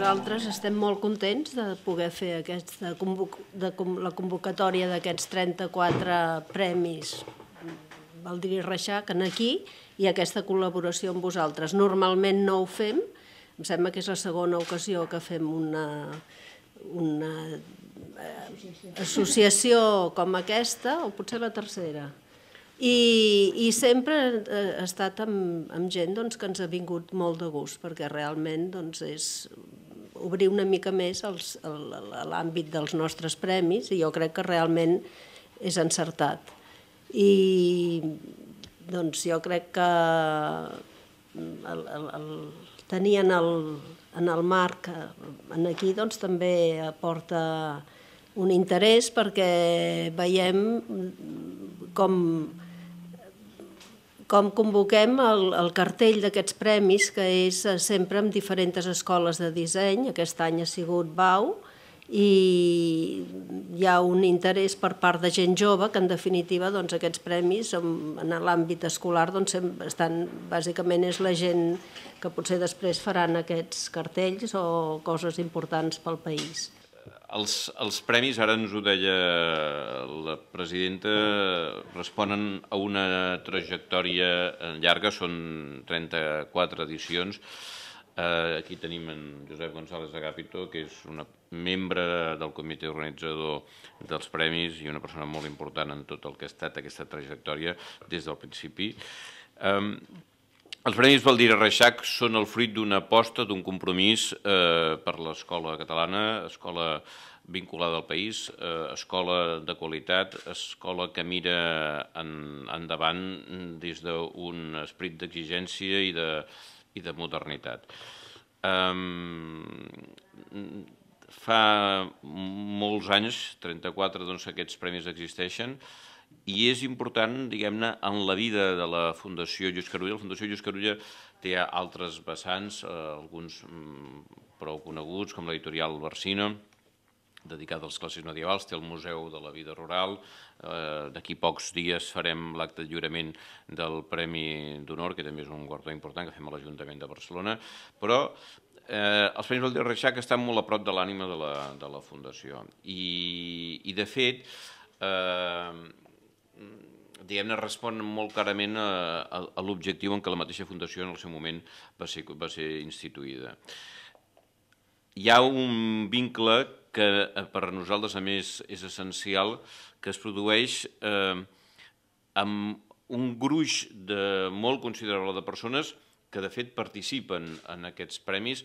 nosaltres estem molt contents de poder fer aquesta convoc de com la convocatòria d'aquests 34 premis Valdiri Reixac en aquí i aquesta col·laboració amb vosaltres. Normalment no ho fem, em sembla que és la segona ocasió que fem una, una eh, associació com aquesta, o potser la tercera. I, i sempre he estat amb, amb gent doncs, que ens ha vingut molt de gust, perquè realment doncs, és obrir una mica més l'àmbit dels nostres premis i jo crec que realment és encertat. I doncs, jo crec que el, el, el, tenir en el, en el marc en aquí doncs, també aporta un interès perquè veiem com com convoquem el, el cartell d'aquests premis, que és eh, sempre amb diferents escoles de disseny, aquest any ha sigut BAU, i hi ha un interès per part de gent jove que en definitiva doncs, aquests premis en l'àmbit escolar doncs, estan, bàsicament és la gent que potser després faran aquests cartells o coses importants pel país. Els, els premis, ara ens ho deia la presidenta, responen a una trajectòria llarga, són 34 edicions. Eh, aquí tenim en Josep González Agapito, que és una membre del comitè organitzador dels premis i una persona molt important en tot el que ha estat aquesta trajectòria des del principi. Els Premis Valdir Reixac són el fruit d'una aposta, d'un compromís eh, per l'escola catalana, escola vinculada al país, eh, escola de qualitat, escola que mira en, endavant des d'un esperit d'exigència i, de, i de modernitat. Fa molts anys, 34, doncs aquests premis existeixen, i és important, diguem-ne, en la vida de la Fundació Lluís Carulla. La Fundació Lluís Carulla té altres vessants, eh, alguns mm, prou coneguts, com l'editorial Barsino, dedicada als classes medievals, té el Museu de la Vida Rural, eh, d'aquí pocs dies farem l'acte de lliurament del Premi d'Honor, que també és un guardó important que fem a l'Ajuntament de Barcelona, però eh, els Premis Valdir Reixac estan molt a prop de l'ànima de, la, de la Fundació. I, i de fet, eh, diguem-ne, respon molt clarament a, a, a l'objectiu en què la mateixa Fundació en el seu moment va ser, va ser instituïda. Hi ha un vincle que eh, per a nosaltres, a més, és essencial, que es produeix eh, amb un gruix de molt considerable de persones que, de fet, participen en aquests premis,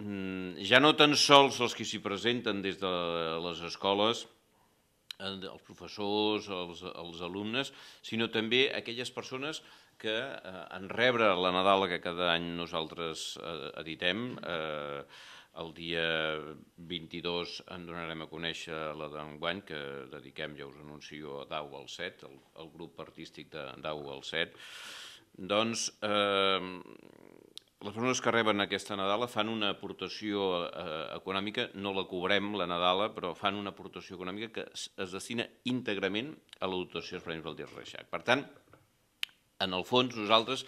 mm, ja no tan sols els que s'hi presenten des de les escoles, els professors, els, els alumnes, sinó també aquelles persones que eh, en rebre la Nadal que cada any nosaltres eh, editem, eh, el dia 22 en donarem a conèixer la d'enguany, que dediquem, ja us anuncio, a Dau al 7, el, el grup artístic de Dau al 7. Doncs eh, les persones que reben aquesta Nadala fan una aportació eh, econòmica, no la cobrem, la Nadala, però fan una aportació econòmica que es, es destina íntegrament a la dotació dels Premis Valdir Reixac. Per tant, en el fons, nosaltres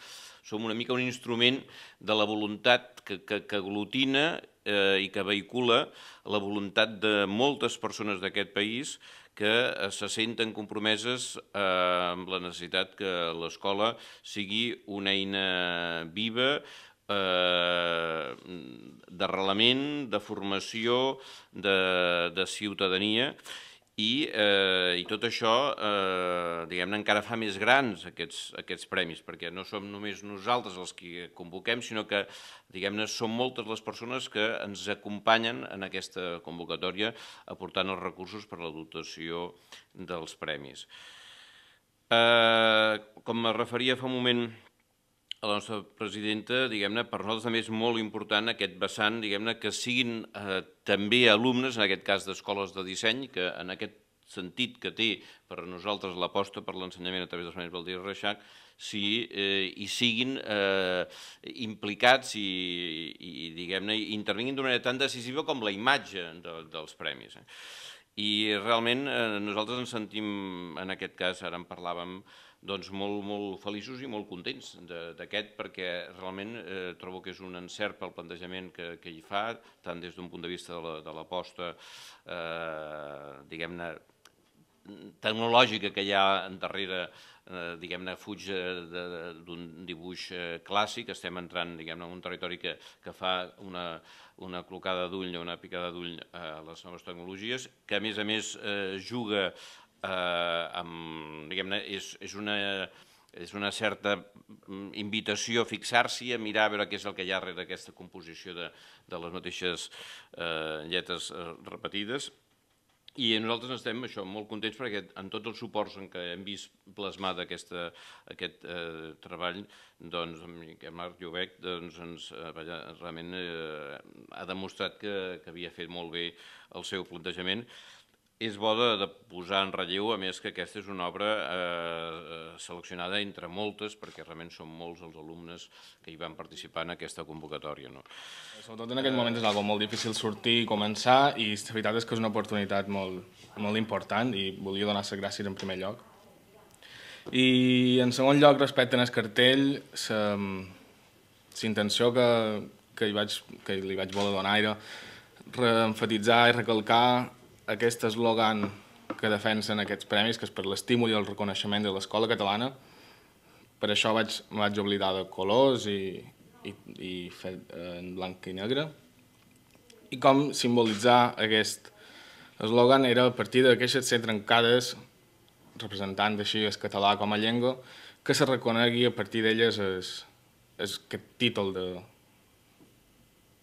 som una mica un instrument de la voluntat que, que, que aglutina eh, i que vehicula la voluntat de moltes persones d'aquest país que eh, se senten compromeses eh, amb la necessitat que l'escola sigui una eina viva, eh, d'arrelament, de formació, de, de ciutadania, i, eh, i tot això, eh, diguem-ne, encara fa més grans aquests, aquests premis, perquè no som només nosaltres els que convoquem, sinó que, diguem-ne, són moltes les persones que ens acompanyen en aquesta convocatòria aportant els recursos per a la dotació dels premis. Eh, com me referia fa un moment a la nostra presidenta, diguem-ne, per nosaltres també és molt important aquest vessant, diguem-ne, que siguin eh, també alumnes, en aquest cas d'escoles de disseny, que en aquest sentit que té per a nosaltres l'aposta per l'ensenyament a través dels Premis Valdir Reixac, si eh, hi siguin eh, implicats i, diguem-ne, intervinguin d'una manera tan decisiva com la imatge de, dels premis. Eh? I realment eh, nosaltres ens sentim, en aquest cas, ara en parlàvem, doncs molt, molt feliços i molt contents d'aquest, perquè realment eh, trobo que és un encert pel plantejament que, que hi fa, tant des d'un punt de vista de l'aposta, eh, diguem-ne, tecnològica que hi ha darrere, eh, diguem-ne, fuig d'un dibuix eh, clàssic, estem entrant, diguem-ne, en un territori que, que fa una, una clocada d'ull o una picada d'ull a les noves tecnologies, que a més a més eh, juga eh, amb, diguem-ne, és, és una és una certa mm, invitació a fixar-s'hi, a mirar a veure què és el que hi ha darrere d'aquesta composició de, de les mateixes eh, lletres eh, repetides, i nosaltres estem això, molt contents perquè en tots els suports en què hem vist plasmat aquesta, aquest eh, treball, doncs, en Marc Llobec doncs, ens, eh, realment eh, ha demostrat que, que havia fet molt bé el seu plantejament és bo de, de posar en relleu, a més que aquesta és una obra eh, seleccionada entre moltes, perquè realment són molts els alumnes que hi van participar en aquesta convocatòria. No? Sobretot en aquest moment és algo molt difícil sortir i començar, i la veritat és que és una oportunitat molt, molt important i volia donar les gràcies en primer lloc. I en segon lloc, respecte al cartell, la intenció que, que, hi vaig, que li vaig voler donar era enfatitzar i recalcar aquest eslògan que defensen aquests premis, que és per l'estímul i el reconeixement de l'escola catalana. Per això vaig, vaig oblidar de colors i, i, i fer en blanc i negre. I com simbolitzar aquest eslògan era a partir d'aquestes set trencades, representant així el català com a llengua, que se reconegui a partir d'elles aquest títol de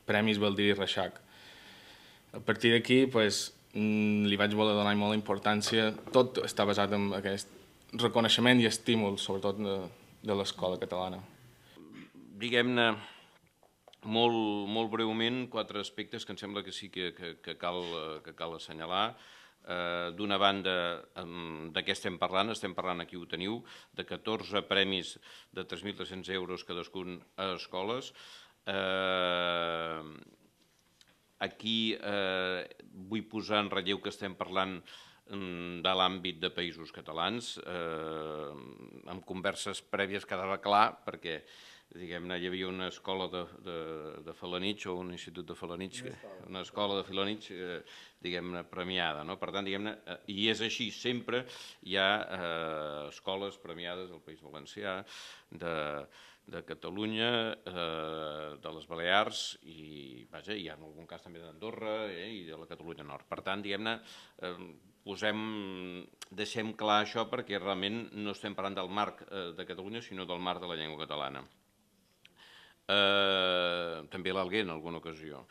Premis Baldiri Reixac. A partir d'aquí, pues, li vaig voler donar molta importància. Tot està basat en aquest reconeixement i estímul, sobretot de, de l'escola catalana. Diguem-ne, molt, molt breument, quatre aspectes que em sembla que sí que, que, que, cal, que cal assenyalar. Eh, D'una banda, de què estem parlant? Estem parlant, aquí ho teniu, de 14 premis de 3.300 euros cadascun a escoles. Eh, Aquí eh, vull posar en relleu que estem parlant mm, de l'àmbit de països catalans. Eh, amb converses prèvies quedava clar, perquè diguem-ne, hi havia una escola de, de, de Falanich o un institut de Falanich, una escola, de Falanich, eh, diguem-ne, premiada. No? Per tant, diguem-ne, eh, i és així, sempre hi ha eh, escoles premiades al País Valencià, de, de Catalunya, eh, de les Balears i, vaja, hi ha en algun cas també d'Andorra eh, i de la Catalunya Nord. Per tant, diguem-ne, eh, posem, deixem clar això perquè realment no estem parlant del marc eh, de Catalunya, sinó del marc de la llengua catalana. Eh, també l'Alguer en alguna ocasió.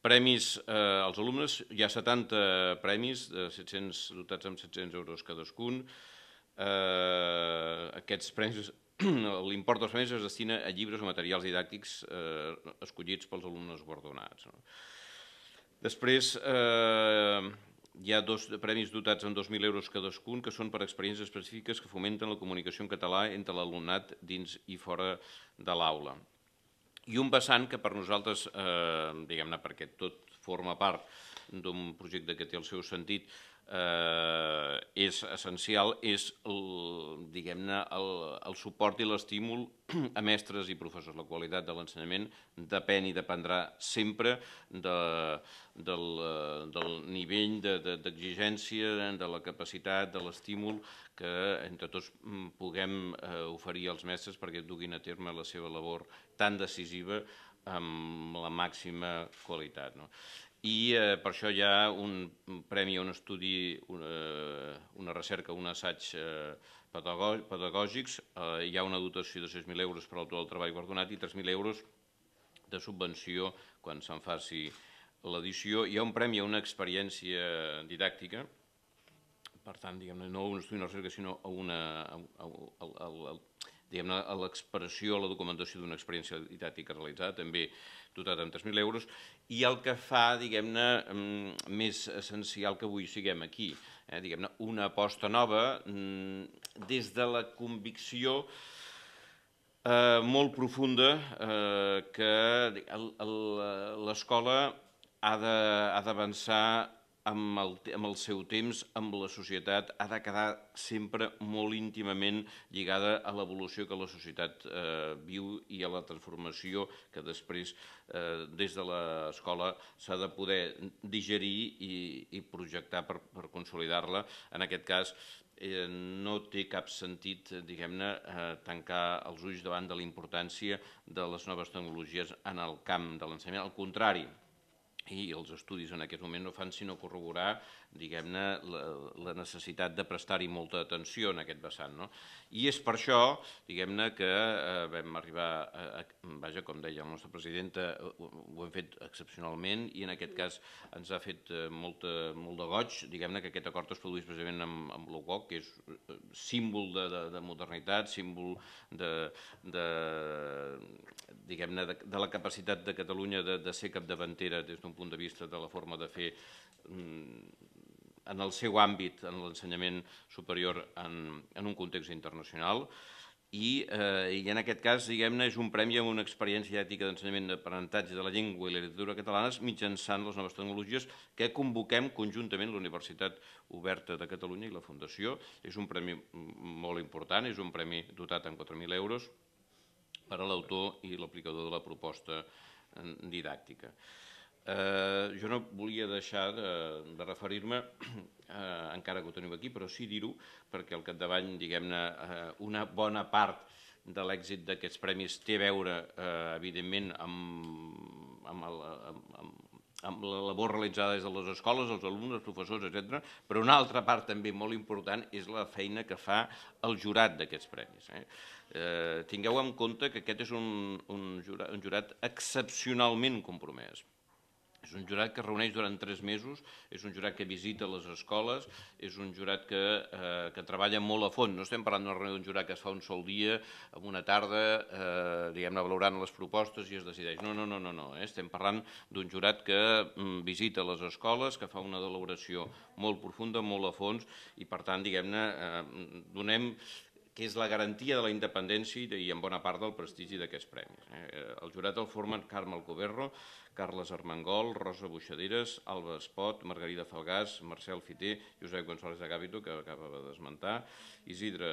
Premis eh, als alumnes, hi ha 70 premis de 700, dotats amb 700 euros cadascun. Eh, aquests premis l'import dels premis es destina a llibres o materials didàctics eh, escollits pels alumnes guardonats. No? Després, eh, hi ha dos premis dotats amb 2.000 euros cadascun que són per experiències específiques que fomenten la comunicació en català entre l'alumnat dins i fora de l'aula. I un vessant que per nosaltres, eh, diguem-ne, perquè tot forma part d'un projecte que té el seu sentit, eh, és essencial, és diguem-ne el, el suport i l'estímul a mestres i professors. La qualitat de l'ensenyament depèn i dependrà sempre de, del, del nivell d'exigència, de, de, de la capacitat, de l'estímul que entre tots mm, puguem eh, oferir als mestres perquè duguin a terme la seva labor tan decisiva amb la màxima qualitat. No? I eh, per això hi ha un premi un estudi, una, una recerca, un assaig eh, pedagògics, eh, hi ha una dotació de 6.000 euros per l'autor del treball guardonat i 3.000 euros de subvenció quan se'n faci l'edició. Hi ha un premi a una experiència didàctica, per tant, diguem-ne, no un estudi, una recerca, sinó a una, a, a, a, a, diguem-ne, a l'expressió, a la documentació d'una experiència didàctica realitzada, també dotat amb 3.000 euros, i el que fa, diguem-ne, mm, més essencial que avui siguem aquí, eh, diguem-ne, una aposta nova mm, des de la convicció eh, molt profunda eh, que l'escola ha d'avançar amb el, amb el seu temps, amb la societat, ha de quedar sempre molt íntimament lligada a l'evolució que la societat eh, viu i a la transformació que després, eh, des de l'escola, s'ha de poder digerir i, i projectar per, per consolidar-la. En aquest cas, eh, no té cap sentit, diguem-ne, eh, tancar els ulls davant de la importància de les noves tecnologies en el camp de l'ensenyament. Al contrari, i els estudis en aquest moment no fan sinó corroborar diguem-ne, la, la necessitat de prestar-hi molta atenció en aquest vessant. No? I és per això, diguem-ne, que eh, vam arribar, a, a, vaja, com deia la nostra presidenta, ho, ho hem fet excepcionalment i en aquest cas ens ha fet eh, molta, molt de goig, diguem-ne, que aquest acord es produís precisament amb, amb l'UCOC, que és eh, símbol de, de, de modernitat, símbol de, de diguem-ne, de, de la capacitat de Catalunya de, de ser capdavantera des d'un punt de vista de la forma de fer mm, en el seu àmbit, en l'ensenyament superior en, en un context internacional, i, eh, i en aquest cas, diguem-ne, és un premi amb una experiència ètica d'ensenyament d'aprenentatge de la llengua i la literatura catalanes mitjançant les noves tecnologies que convoquem conjuntament la Universitat Oberta de Catalunya i la Fundació. És un premi molt important, és un premi dotat amb 4.000 euros per a l'autor i l'aplicador de la proposta eh, didàctica. Eh, jo no volia deixar de, de referir-me, eh, encara que ho teniu aquí, però sí dir-ho, perquè al capdavall, diguem-ne, eh, una bona part de l'èxit d'aquests premis té a veure, eh, evidentment, amb, amb, el, amb, amb, amb la labor realitzada des de les escoles, els alumnes, els professors, etc. però una altra part també molt important és la feina que fa el jurat d'aquests premis. Eh? Eh, tingueu en compte que aquest és un, un, jurat, un jurat excepcionalment compromès és un jurat que es reuneix durant tres mesos, és un jurat que visita les escoles, és un jurat que, eh, que treballa molt a fons. No estem parlant d'una reunió d'un jurat que es fa un sol dia, en una tarda, eh, diguem-ne, valorant les propostes i es decideix. No, no, no, no, no. Eh? estem parlant d'un jurat que mm, visita les escoles, que fa una valoració molt profunda, molt a fons, i per tant, diguem-ne, eh, donem que és la garantia de la independència i en bona part del prestigi d'aquests premis. Eh? El jurat el formen Carme Alcoberro, Carles Armengol, Rosa Buixaderes, Alba Espot, Margarida Falgàs, Marcel Fiter, Josep González de Gàbito, que acaba d'esmentar, Isidre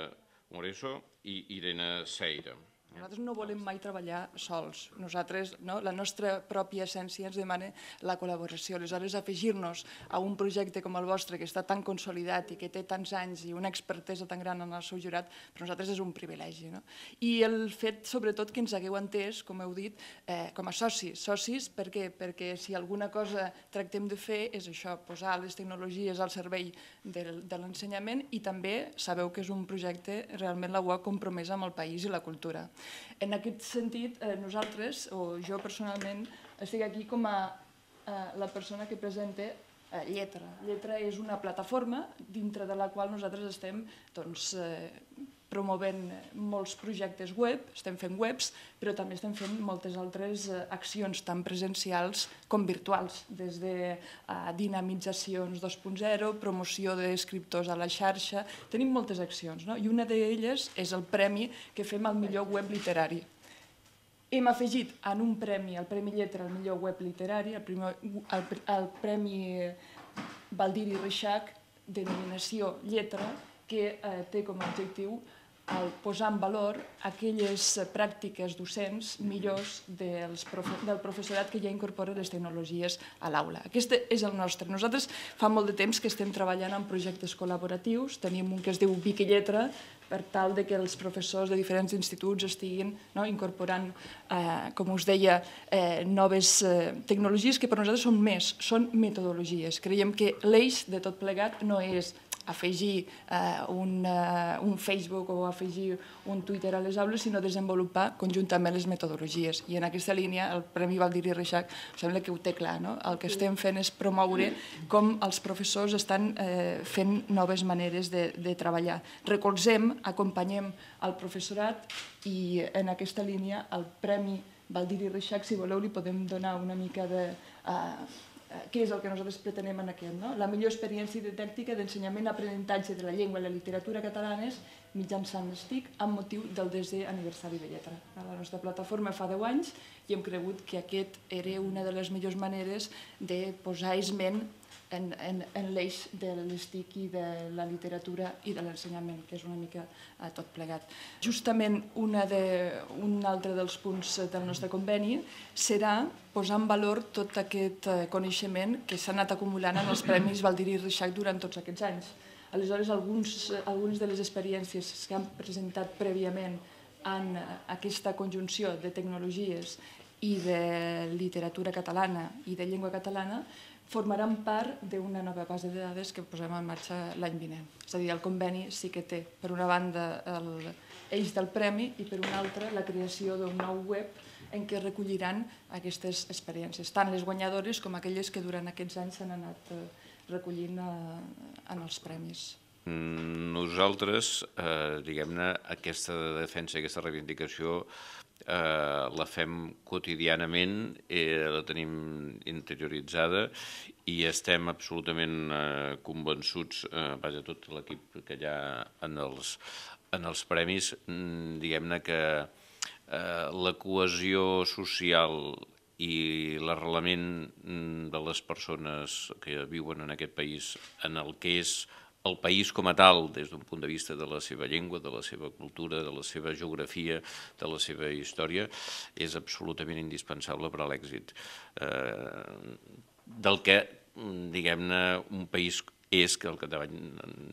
Moreso i Irene Seira. Nosaltres no volem mai treballar sols. Nosaltres, no, la nostra pròpia essència ens demana la col·laboració. Aleshores, afegir-nos a un projecte com el vostre, que està tan consolidat i que té tants anys i una expertesa tan gran en el seu jurat, per nosaltres és un privilegi. No? I el fet, sobretot, que ens hagueu entès, com heu dit, eh, com a socis. Socis per què? Perquè si alguna cosa tractem de fer és això, posar les tecnologies al servei de, de l'ensenyament i també sabeu que és un projecte realment la UA compromesa amb el país i la cultura. En aquest sentit, eh, nosaltres, o jo personalment, estic aquí com a eh, la persona que presenta eh, Lletra. Lletra és una plataforma dintre de la qual nosaltres estem doncs, eh, promovent molts projectes web, estem fent webs, però també estem fent moltes altres eh, accions, tant presencials com virtuals, des de uh, dinamitzacions 2.0, promoció d'escriptors a la xarxa, tenim moltes accions, no? i una d'elles és el premi que fem al millor web literari. Hem afegit en un premi, el Premi Lletra, el millor web literari, el, primer, el, el Premi Valdiri Reixac, denominació lletra, que eh, té com a objectiu posar en valor aquelles pràctiques docents millors dels del professorat que ja incorpora les tecnologies a l'aula. Aquest és el nostre. Nosaltres fa molt de temps que estem treballant en projectes col·laboratius, tenim un que es diu Vic i Lletra, per tal de que els professors de diferents instituts estiguin no, incorporant, eh, com us deia, eh, noves eh, tecnologies que per nosaltres són més, són metodologies. Creiem que l'eix de tot plegat no és afegir eh, un, eh, un Facebook o afegir un Twitter a les aules, sinó desenvolupar conjuntament les metodologies. I en aquesta línia el Premi Valdiri Reixac sembla que ho té clar. No? El que estem fent és promoure com els professors estan eh, fent noves maneres de, de treballar. Recolzem, acompanyem el professorat i en aquesta línia el Premi Valdiri Reixac, si voleu, li podem donar una mica de... Eh, què és el que nosaltres pretenem en aquest, no? la millor experiència didàctica d'ensenyament i aprenentatge de la llengua i la literatura catalanes mitjançant l'ESTIC amb motiu del desè aniversari de lletra. La nostra plataforma fa 10 anys i hem cregut que aquest era una de les millors maneres de posar esment en, en, en l'eix de les TIC i de la literatura i de l'ensenyament, que és una mica eh, tot plegat. Justament una de, un altre dels punts del nostre conveni serà posar en valor tot aquest eh, coneixement que s'ha anat acumulant en els Premis Valdiri i Reixac durant tots aquests anys. Aleshores, alguns, algunes de les experiències que han presentat prèviament en aquesta conjunció de tecnologies i de literatura catalana i de llengua catalana formaran part d'una nova base de dades que posem en marxa l'any vinent. És a dir, el conveni sí que té, per una banda, l'eix del premi i per una altra la creació d'un nou web en què recolliran aquestes experiències, tant les guanyadores com aquelles que durant aquests anys s'han anat eh, recollint eh, en els premis. Nosaltres, eh, diguem-ne, aquesta defensa, aquesta reivindicació eh, la fem quotidianament, eh, la tenim interioritzada i estem absolutament eh, convençuts, eh, vaja, tot l'equip que hi ha en els, en els premis, mm, diguem-ne que eh, la cohesió social i l'arrelament mm, de les persones que viuen en aquest país en el que és el país com a tal, des d'un punt de vista de la seva llengua, de la seva cultura, de la seva geografia, de la seva història, és absolutament indispensable per a l'èxit. Eh, del que, diguem-ne, un país és que el capdavall,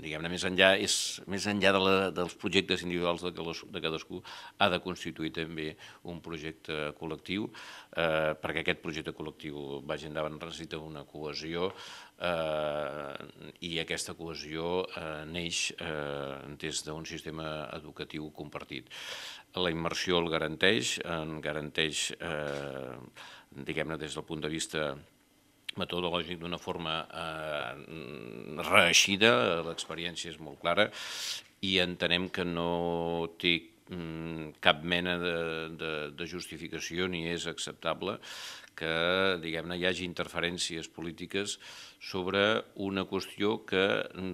diguem-ne, més enllà, és, més enllà de la, dels projectes individuals de, de cadascú, ha de constituir també un projecte col·lectiu, eh, perquè aquest projecte col·lectiu vagi endavant necessita una cohesió eh, i aquesta cohesió eh, neix eh, des d'un sistema educatiu compartit. La immersió el garanteix, en garanteix, eh, diguem-ne, des del punt de vista metodològic d'una forma eh, reeixida, l'experiència és molt clara i entenem que no té mm, cap mena de, de, de justificació ni és acceptable que diguem-ne hi hagi interferències polítiques sobre una qüestió que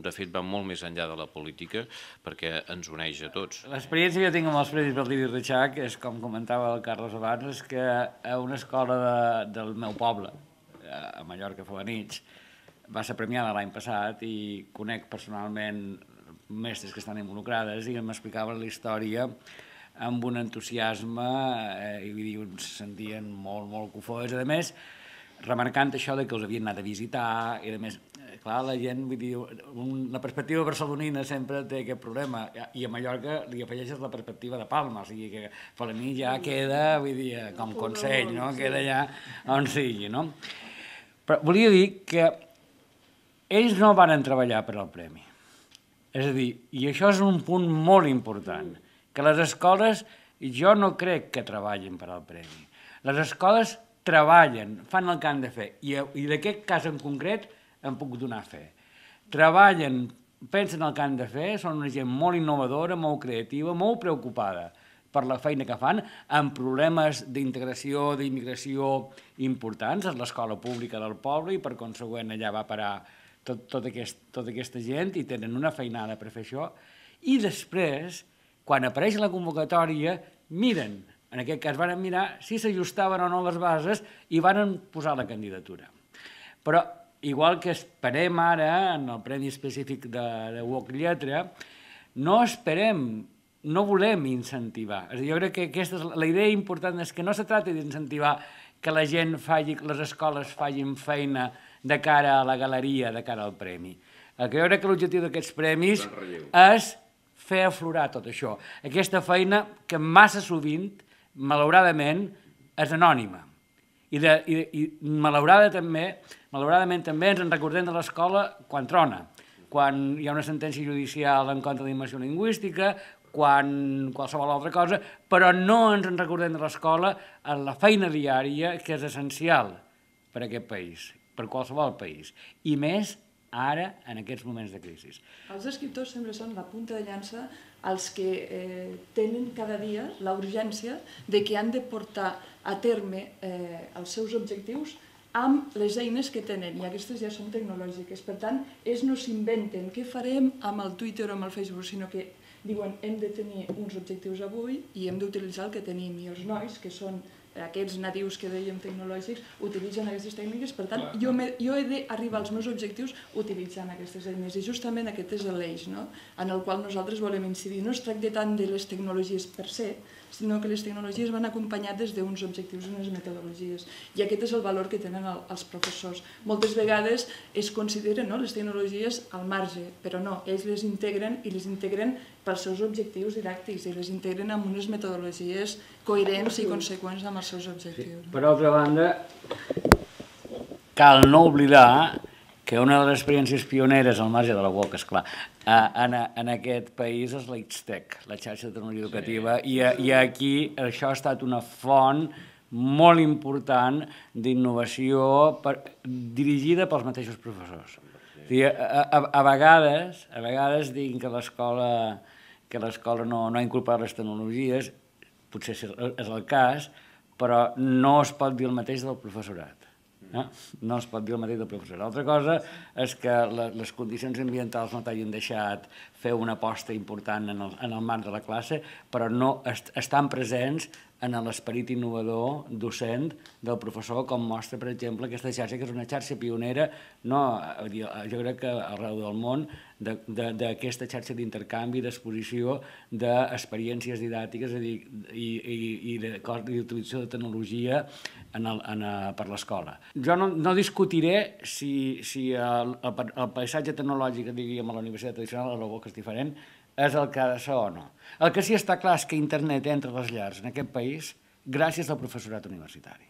de fet va molt més enllà de la política perquè ens uneix a tots. L'experiència que tinc amb els Premis Baldiri Reixac és, com comentava el Carles abans, és que a una escola de, del meu poble, a Mallorca fa nits, va ser premiada l'any passat i conec personalment mestres que estan involucrades i m'explicaven la història amb un entusiasme eh, i dir, uns sentien molt, molt cofós. A més, remarcant això de que els havien anat a visitar i a més, eh, clar, la gent, vull dir, un, la perspectiva barcelonina sempre té aquest problema i a Mallorca li afegeixes la perspectiva de Palma, o sigui que per a mi ja queda, vull dir, com consell, no? Queda ja on sigui, no? Però volia dir que ells no van treballar per al premi. És a dir, i això és un punt molt important, que les escoles, jo no crec que treballin per al premi. Les escoles treballen, fan el que han de fer, i, i d'aquest cas en concret em puc donar fe. Treballen, pensen el que han de fer, són una gent molt innovadora, molt creativa, molt preocupada per la feina que fan, amb problemes d'integració, d'immigració importants, és l'escola pública del poble i per consegüent allà va parar tot, tot aquest, tota aquesta gent i tenen una feinada per fer això. I després, quan apareix la convocatòria, miren, en aquest cas van mirar si s'ajustaven o no les bases i van posar la candidatura. Però, igual que esperem ara, en el Premi Específic de, de UOC Lletra, no esperem no volem incentivar. És dir, jo crec que aquesta és la idea important és que no se tracta d'incentivar que la gent faci, les escoles facin feina de cara a la galeria, de cara al premi. El que jo crec que l'objectiu d'aquests premis és fer aflorar tot això. Aquesta feina que massa sovint, malauradament, és anònima. I, de, i, i malaurada també, malauradament també ens en recordem de l'escola quan trona quan hi ha una sentència judicial en contra de l'immersió lingüística, quan qualsevol altra cosa, però no ens en recordem de l'escola en la feina diària que és essencial per a aquest país, per qualsevol país, i més ara en aquests moments de crisi. Els escriptors sempre són la punta de llança els que eh, tenen cada dia la urgència de que han de portar a terme eh, els seus objectius amb les eines que tenen, i aquestes ja són tecnològiques. Per tant, ells no s'inventen què farem amb el Twitter o amb el Facebook, sinó que diuen hem de tenir uns objectius avui i hem d'utilitzar el que tenim. I els nois, que són aquests nadius que dèiem tecnològics utilitzen aquestes tècniques, per tant, jo, me, jo he d'arribar als meus objectius utilitzant aquestes eines, i justament aquest és l'eix no? en el qual nosaltres volem incidir. No es tracta tant de les tecnologies per se, sinó que les tecnologies van acompanyades d'uns objectius i unes metodologies. I aquest és el valor que tenen el, els professors. Moltes vegades es consideren no, les tecnologies al marge, però no, ells les integren i les integren pels seus objectius didàctics i les integren amb unes metodologies coherents i conseqüents amb els seus objectius. Per altra banda, cal no oblidar que una de les experiències pioneres al marge de la UOC, esclar, en, en aquest país és la ITSTEC, la xarxa de tecnologia educativa, sí, i, i aquí això ha estat una font molt important d'innovació dirigida pels mateixos professors. Sí. A, a, a, vegades, a vegades dic que l'escola que l'escola no, no ha incorporat les tecnologies, potser és el cas, però no es pot dir el mateix del professorat. No? no es pot dir el mateix del professor. L'altra cosa és que les condicions ambientals no t'hagin deixat fer una aposta important en el, en el marc de la classe, però no est, estan presents en l'esperit innovador docent del professor, com mostra, per exemple, aquesta xarxa, que és una xarxa pionera, no, jo crec que arreu del món, d'aquesta xarxa d'intercanvi, d'exposició, d'experiències didàctiques i, i, i, d'utilització de, de tecnologia en el, en a, per l'escola. Jo no, no discutiré si, si el, el, el paisatge tecnològic, diríem, a la Universitat Tradicional, a la UOC és diferent, és el que ha de ser o no. El que sí està clar és que internet entra a les llars en aquest país gràcies al professorat universitari.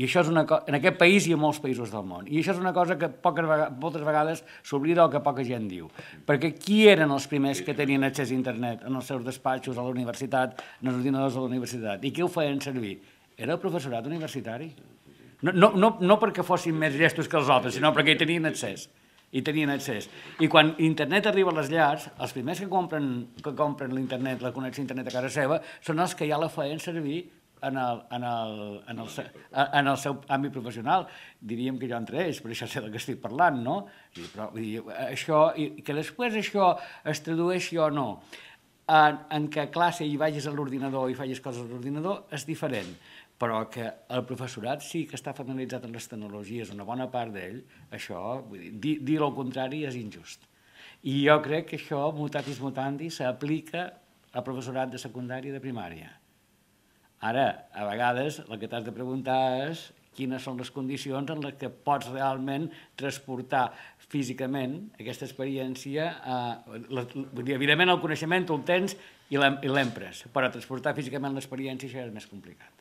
I això és una en aquest país i en molts països del món. I això és una cosa que poques vegades, moltes vegades s'oblida o que poca gent diu. Perquè qui eren els primers que tenien accés a internet en els seus despatxos a la universitat, en els ordinadors de la universitat? I què ho feien servir? Era el professorat universitari. No, no, no, no perquè fossin més gestos que els altres, sinó perquè hi tenien accés i tenien accés. I quan internet arriba a les llars, els primers que compren, que compren l'internet, la connexió internet a casa seva, són els que ja la feien servir en el, en el, en el, en el seu àmbit professional. Diríem que jo entre ells, per això sé del que estic parlant, no? I, però, dir, això, i que després això es tradueixi o no en, en que a classe hi vagis a l'ordinador i facis coses a l'ordinador és diferent però que el professorat sí que està familiaritzat amb les tecnologies, una bona part d'ell, això, vull dir, dir, dir el contrari és injust. I jo crec que això, mutatis mutandi, s'aplica al professorat de secundària i de primària. Ara, a vegades, el que t'has de preguntar és quines són les condicions en les que pots realment transportar físicament aquesta experiència. Eh, la, dir, evidentment, el coneixement tu el tens i l'empres, però transportar físicament l'experiència això és més complicat.